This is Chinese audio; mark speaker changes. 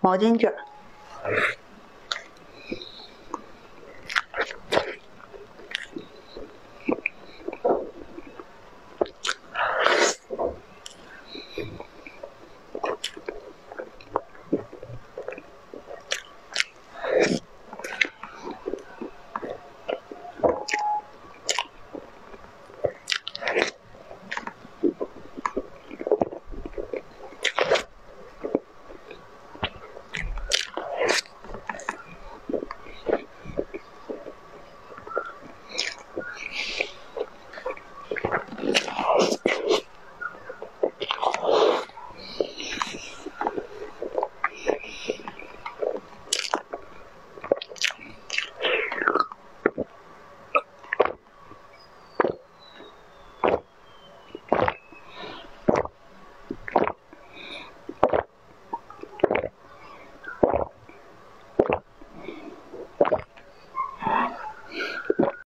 Speaker 1: 毛巾卷儿。